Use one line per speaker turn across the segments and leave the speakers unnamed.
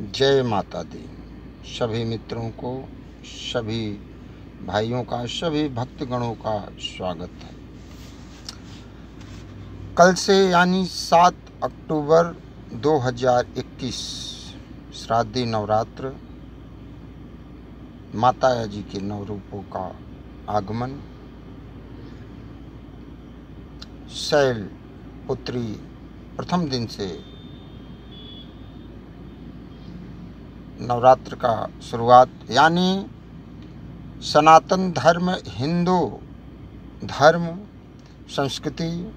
जय माता दी। सभी मित्रों को, सभी भाइयों का, सभी भक्तगणों का स्वागत है। कल से यानी सात अक्टूबर 2021 श्राद्धी नवरात्र माता जी के नवरूपों का आगमन, शैल पुत्री प्रथम दिन से नवरात्र का शुरुआत, यानी सनातन धर्म, हिंदू धर्म, संस्कृति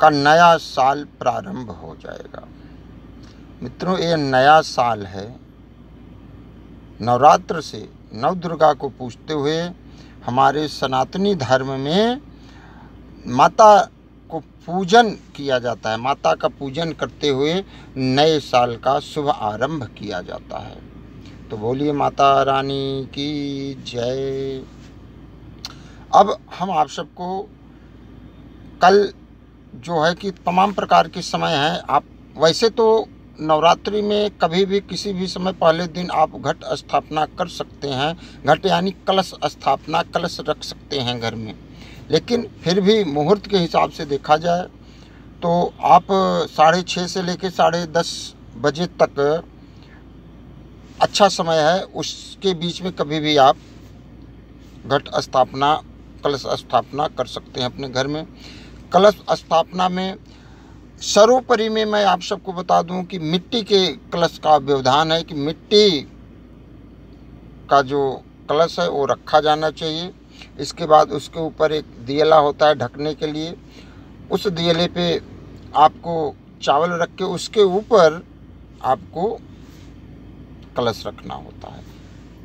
का नया साल प्रारंभ हो जाएगा। मित्रों, ये नया साल है। नवरात्र से नव दुर्गा को पूजते हुए हमारे सनातनी धर्म में माता को पूजन किया जाता है। माता का पूजन करते हुए नए साल का शुभ आरंभ किया जाता है। तो बोलिए माता रानी की जय। अब हम आप सबको कल जो है कि तमाम प्रकार के समय हैं। आप वैसे तो नवरात्रि में कभी भी किसी भी समय पहले दिन आप घट स्थापना कर सकते हैं। घट यानी कलश स्थापना, कलश रख सकते हैं घर में। लेकिन फिर भी मुहूर्त के हिसाब से देखा जाए तो आप साढ़े छः से लेकर साढ़े दस बजे तक अच्छा समय है। उसके बीच में कभी भी आप घट स्थापना, कलश स्थापना कर सकते हैं अपने घर में। कलश स्थापना में सर्वोपरि में मैं आप सबको बता दूँ कि मिट्टी के कलश का व्यवधान है कि मिट्टी का जो कलश है वो रखा जाना चाहिए। इसके बाद उसके ऊपर एक दियला होता है ढकने के लिए। उस दियले पे आपको चावल रख के उसके ऊपर आपको कलश रखना होता है।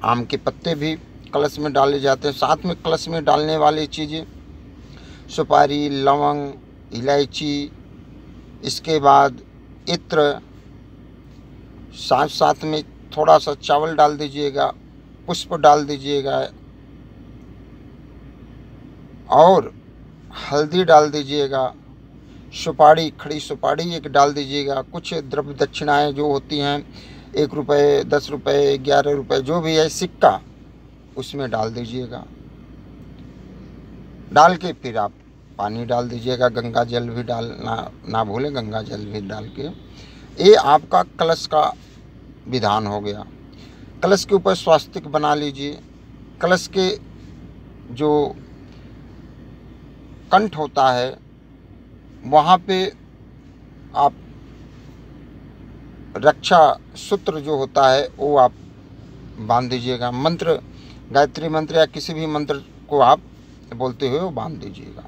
आम के पत्ते भी कलश में डाले जाते हैं। साथ में कलश में डालने वाली चीज़ें, सुपारी, लवंग, इलायची, इसके बाद इत्र। साथ साथ में थोड़ा सा चावल डाल दीजिएगा, पुष्प डाल दीजिएगा और हल्दी डाल दीजिएगा, सुपारी, खड़ी सुपारी एक डाल दीजिएगा, कुछ द्रव्य दक्षिणाएँ जो होती हैं, एक रुपये दस रुपये ग्यारह रुपये जो भी है सिक्का, उसमें डाल दीजिएगा। डाल के फिर आप पानी डाल दीजिएगा, गंगा जल भी डालना ना भूलें, गंगा जल भी डाल के। ये आपका कलश का विधान हो गया। कलश के ऊपर स्वास्तिक बना लीजिए। कलश के जो कंठ होता है, वहाँ पे आप रक्षा सूत्र जो होता है, वो आप बाँध दीजिएगा। मंत्र, गायत्री मंत्र या किसी भी मंत्र को आप बोलते हुए वो बाँध दीजिएगा।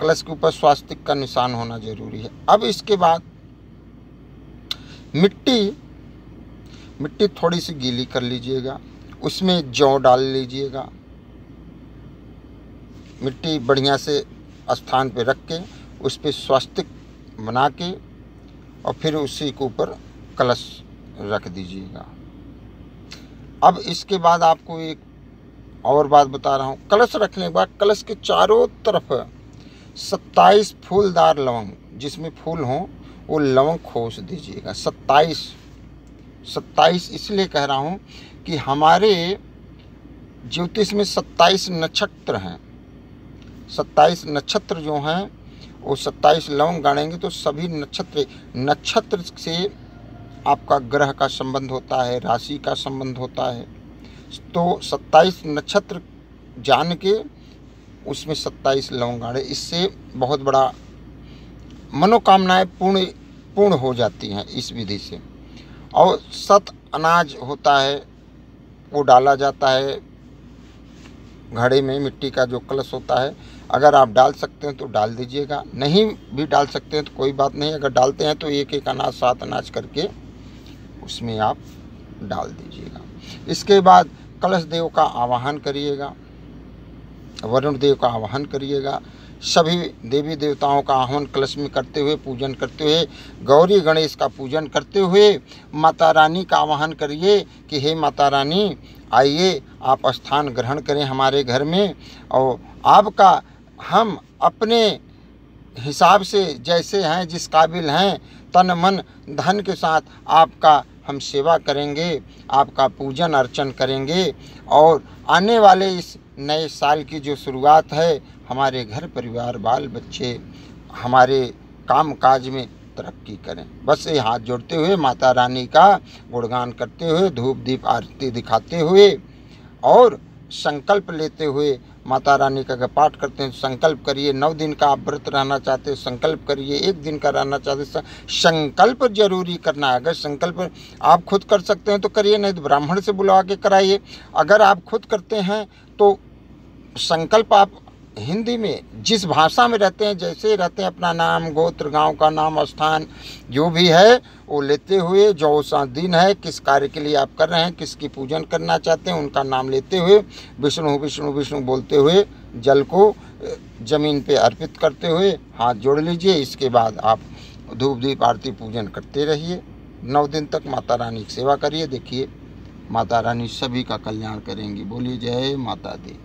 कलश के ऊपर स्वास्तिक का निशान होना ज़रूरी है। अब इसके बाद मिट्टी मिट्टी थोड़ी सी गीली कर लीजिएगा। उसमें जौ डाल लीजिएगा। मिट्टी बढ़िया से स्थान पे रख के, उस पर स्वास्तिक बना के और फिर उसी के ऊपर कलश रख दीजिएगा। अब इसके बाद आपको एक और बात बता रहा हूँ। कलश रखने के बाद कलश के चारों तरफ़ सत्ताईस फूलदार लवंग, जिसमें फूल हों, वो लवंग खोस दीजिएगा। सत्ताईस सत्ताईस इसलिए कह रहा हूँ कि हमारे ज्योतिष में सत्ताईस नक्षत्र हैं। सत्ताईस नक्षत्र जो हैं, वो सत्ताईस लवंग गाड़ेंगे तो सभी नक्षत्र नक्षत्र से आपका ग्रह का संबंध होता है, राशि का संबंध होता है। तो सत्ताईस नक्षत्र जान के उसमें सत्ताईस लवंग गाड़े, इससे बहुत बड़ा मनोकामनाएँ पूर्ण पूर्ण हो जाती हैं इस विधि से। और सत अनाज होता है, वो डाला जाता है घड़े में मिट्टी का जो कलश होता है, अगर आप डाल सकते हैं तो डाल दीजिएगा। नहीं भी डाल सकते हैं तो कोई बात नहीं, अगर डालते हैं तो एक एक अनाज, सात अनाज करके उसमें आप डाल दीजिएगा। इसके बाद कलश देव का आवाहन करिएगा, वरुण देव का आवाहन करिएगा सभी देवी देवताओं का आह्वान कलश में करते हुए पूजन करते हुए, गौरी गणेश का पूजन करते हुए माता रानी का आवाहन करिए कि हे माता रानी, आइए, आप स्थान ग्रहण करें हमारे घर में और आपका हम अपने हिसाब से जैसे हैं, जिस काबिल हैं, तन मन धन के साथ आपका हम सेवा करेंगे, आपका पूजन अर्चन करेंगे और आने वाले इस नए साल की जो शुरुआत है, हमारे घर परिवार, बाल बच्चे, हमारे काम काज में तरक्की करें। बस ये हाथ जोड़ते हुए, माता रानी का गुणगान करते हुए, धूप दीप आरती दिखाते हुए और संकल्प लेते हुए माता रानी का पाठ करते हैं संकल्प करिए। नौ दिन का आप व्रत रहना चाहते हैं, संकल्प करिए। एक दिन का रहना चाहते हैं संकल्प ज़रूरी करना है। अगर संकल्प आप खुद कर सकते हैं तो करिए, नहीं तो ब्राह्मण से बुलवा के कराइए। अगर आप खुद करते हैं तो संकल्प आप हिंदी में जिस भाषा में रहते हैं, जैसे रहते हैं अपना नाम, गोत्र, गाँव का नाम, स्थान, जो भी है, वो लेते हुए जो सा दिन है, किस कार्य के लिए आप कर रहे हैं, किसकी पूजन करना चाहते हैं, उनका नाम लेते हुए विष्णु विष्णु विष्णु बोलते हुए जल को ज़मीन पे अर्पित करते हुए हाथ जोड़ लीजिए। इसके बाद आप धूप, दीप, आरती, पूजन करते रहिए। नौ दिन तक माता रानी की सेवा करिए। देखिए, माता रानी सभी का कल्याण करेंगी। बोलिए जय माता दी।